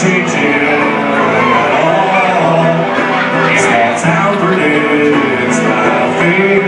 to you. my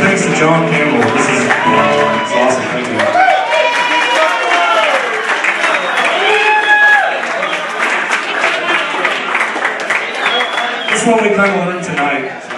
thanks to Jon Campbell. This is, it's awesome. Thank you. This one we kind of learned tonight.